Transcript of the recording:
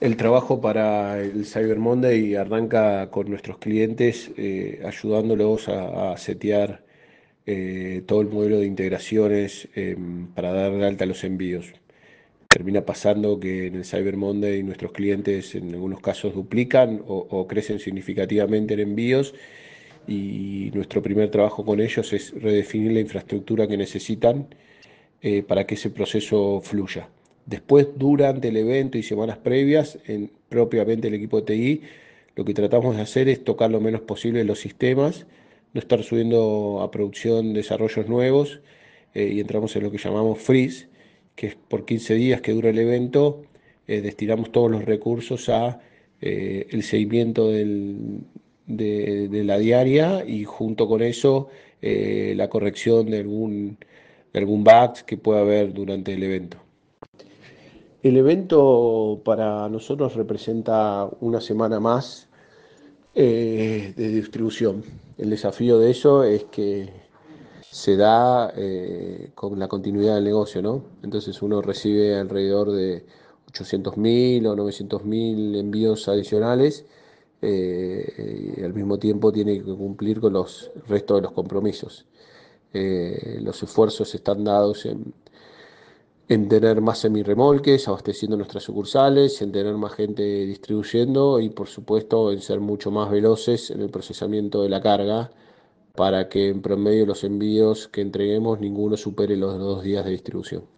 El trabajo para el Cyber Monday arranca con nuestros clientes eh, ayudándolos a, setear eh, todo el modelo de integraciones em, para dar de alta los envíos. Termina pasando que en el Cyber Monday nuestros clientes en algunos casos duplican o crecen significativamente en envíos y nuestro primer trabajo con ellos es redefinir la infraestructura que necesitan eh, para que ese proceso fluya. Después, durante el evento y semanas previas, en, propiamente el equipo de TI, lo que tratamos de hacer es tocar lo menos posible los sistemas, no estar subiendo a producción desarrollos nuevos eh, y entramos en lo que llamamos freeze, que es por 15 días que dura el evento, eh, destinamos todos los recursos a el seguimiento de, la diaria y junto con eso la corrección de algún bug que pueda haber durante el evento. El evento para nosotros representa una semana más eh, de distribución. El desafío de eso es que se da eh, con la continuidad del negocio, ¿no? Entonces uno recibe alrededor de 800.000 o 900.000 envíos adicionales eh, y al mismo tiempo tiene que cumplir con los restos de los compromisos. Eh, los esfuerzos están dados en, tener más semirremolques, abasteciendo nuestras sucursales, en tener más gente distribuyendo y por supuesto en ser mucho más veloces en el procesamiento de la carga para que en promedio los envíos que entreguemos ninguno supere los dos días de distribución.